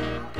Bye.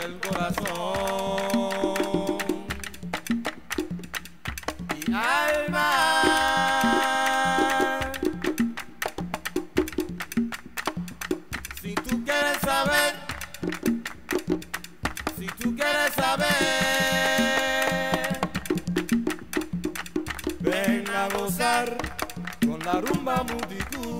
del corazón. Y alma. Si tú quieres saber, si tú quieres saber, ven a gozar con la rumba multiculti.